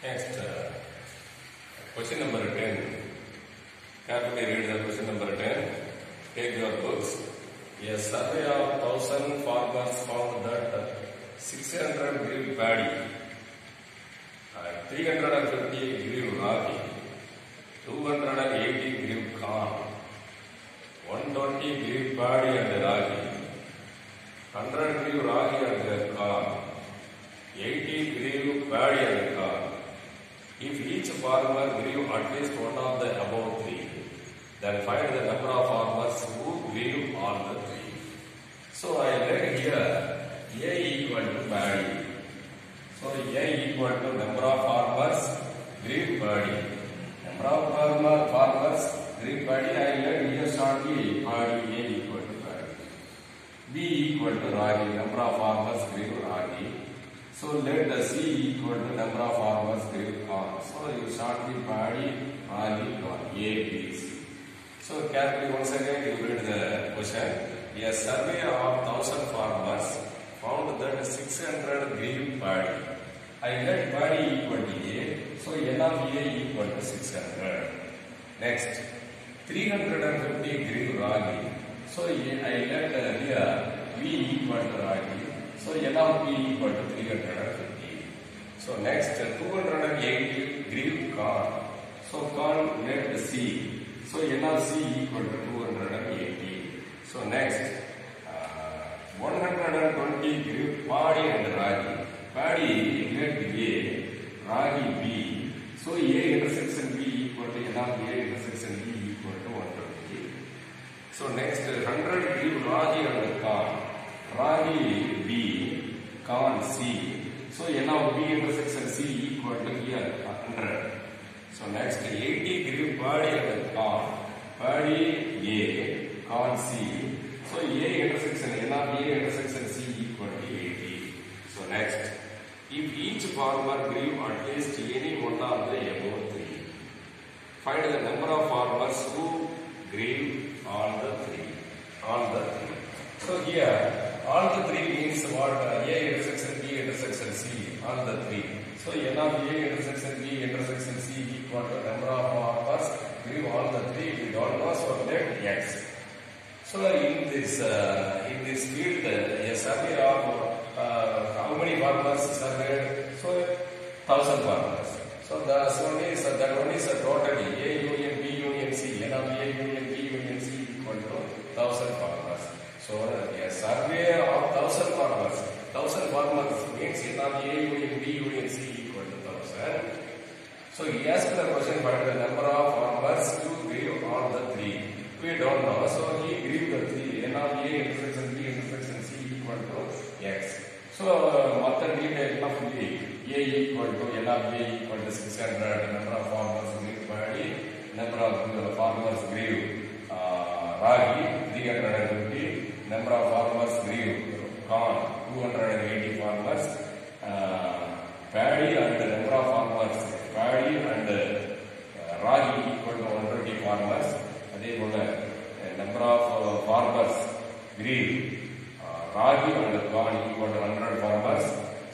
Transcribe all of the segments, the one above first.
Next, uh, question number 10. Carefully read the question number 10. Take your books. A survey of 1000 farmers found that 600 grew paddy, uh, 350 grew ragi, 280 grew corn, 120 grew paddy and ragi, 100 grew ragi and corn, 80 grew paddy and corn. If each farmer grew at least one of the above three, then find the number of farmers who grew all the three. So I read here A equal to paddy. So A equal to number of farmers grew paddy. Number of farmer, farmers grew paddy. I read here shortly paddy A equal to paddy. Equal to ragi. Number of farmers grew ragi. So let the C equal to number of farmers grew corn. So you shortly paddy, ragi, corn. A, B, C. So carefully once again you read the question. A survey of thousand farmers found that 600 grew paddy. I let paddy equal to A. So N of A equal to 600. Next, 350 grew ragi. So I let uh, here V equal to ragi. So N of P equal to 350. So next, 280 grew corn. So corn net C. So N of C equal to 280. So next, uh, 120 grew paddy and ragi. Paddy net A, ragi B. So A intersection B equal to N of A So next, uh, 100 grew ragi and corn. Ragi B, corn C. So N of B intersection C equal to here 100. So next 80 grew paddy and corn. Paddy A, corn C. So A intersection N of A intersection C equal to 80. So next, if each farmer grew at least any one of the above three, find the number of farmers who grew all the three. All the three. So here, all the three means what? A intersection B intersection C. All the three. So N of A intersection B intersection C equal to number of farmers grew all the three. We don't know, so let X. So in this uh, in this field, uh, a survey of uh, how many farmers surveyed? So thousand farmers. So the so one is that one is a totally A union B union C. N of A union equal to thousand farmers. So a survey of thousand farmers. Thousand farmers means N of A union B union C equal to thousand. So he asked the question find the number of farmers who grew all the three. We don't know. So he grew the three. N of A intersection B intersection C equal to X. So மொத்த detail of A. A equal to N of A equal to 600. Number of farmers grew paddy. Number of uh, farmers grew uh, ragi 350. Number of farmers grew corn 280 farmers. Uh, paddy and number of farmers paddy and uh, ragi equal to 120 farmers. அதே போல number of uh, farmers grew uh, ragi and corn equal to 100 farmers.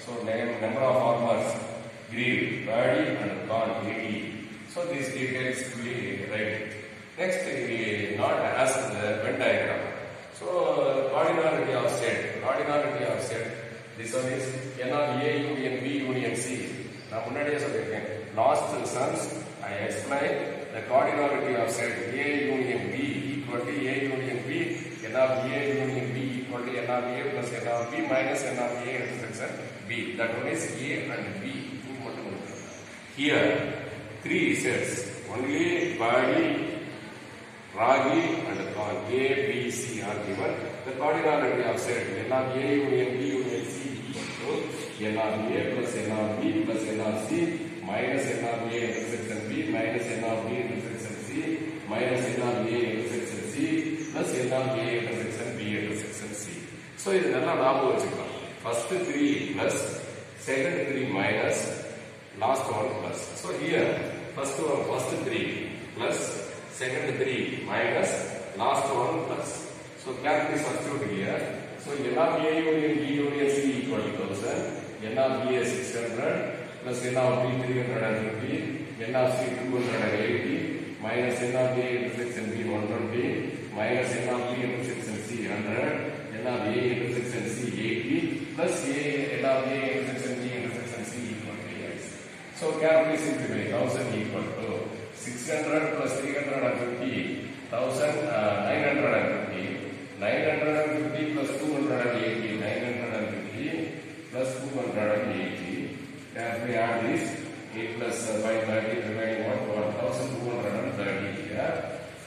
So name number of farmers grew paddy and corn 80. So these details fully write it. Next, we not ask the Venn diagram. So cardinality of set, cardinality of set. This one is N of A union B union C. நான் முன்னாடியே சொல்லியிருக்கேன் last sons I explain the cardinality of set A union B equal to A union B n of A union B equal to n of A plus n of B minus n of A intersection B that one is A and B two மட்டும் இருக்கு here three sets only body ragi and corn A, B, C are given. The cardinality of set N of A union B union C equal to N of A plus N of B plus N of C minus N of A intersection B minus N of B intersection C minus N of A intersection C plus N of A intersection B intersection C. So இது நல்லா ஞாபகம் வச்சுக்கலாம் first three plus second three minus last one plus so here first one first three plus second 3 minus last one plus. So carefully substitute here. So n of A union B union C equal to 1000, n of B is 600, plus n of b 350, n of c 280, minus n of a intersection b 120, minus n of b intersection c 100, n of a intersection c 80, plus a n of a intersection b intersection c equal to x. So carefully simplify 1000 equal to 600 plus 350, 1000, uh, 950, 950 plus 280, 950 plus 280. Carefully add this 8 plus uh, 530 remaining what 1230 here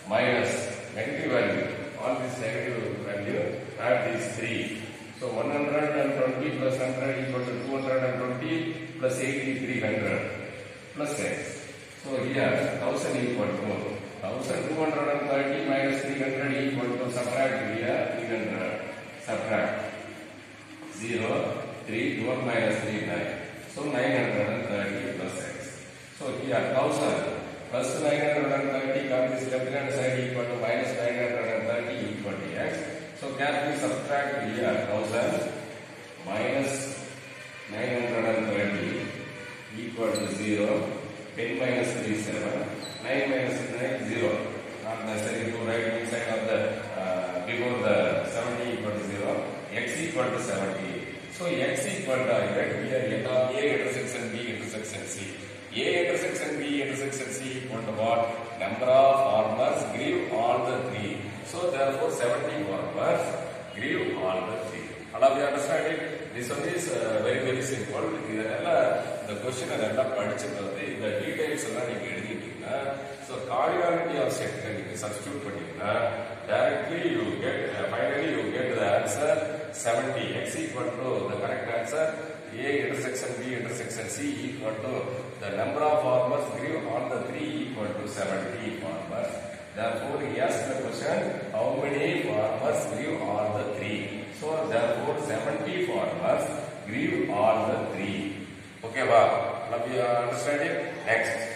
minus negative value. All this negative value add these three. So 120 plus 100 equal to 220 plus 80 300 plus x. So here 1000 equal to 1230 minus 300 equal to subtract here 300 subtract 0 3 1 minus 3 9 so 930 plus x so here 1000 plus 930 come this left hand side equal to minus 930 equal to x so carefully subtract here 1000 minus 930 equal to 0 10 minus 3 is 7 9 minus 9 0 not necessary to write inside of the uh, before the 70 equal to 0 x equal to 70 so x equal to write here a intersection b intersection c. A intersection b intersection c equal to what? Number of farmers grew all the three. So therefore 70 farmers grew all the three all of you understand it this one is uh, very very simple இதனால இந்த question அதெல்லாம் படிச்சுட்டு வந்து இந்த details எல்லாம் நீங்க எழுதிட்டீங்கன்னா so கார்டியாலிட்டி of செட்டை நீங்க சப்ஸ்டியூட் பண்ணீங்கன்னா directly you get finally you get the answer 70 x equal to the correct answer a intersection b intersection c equal to the number of farmers grew on the three equal to 70 farmers therefore he asked the question how many farmers grew on the three so therefore 70 farmers grew on the three. Okay wow. Love you understand it? Next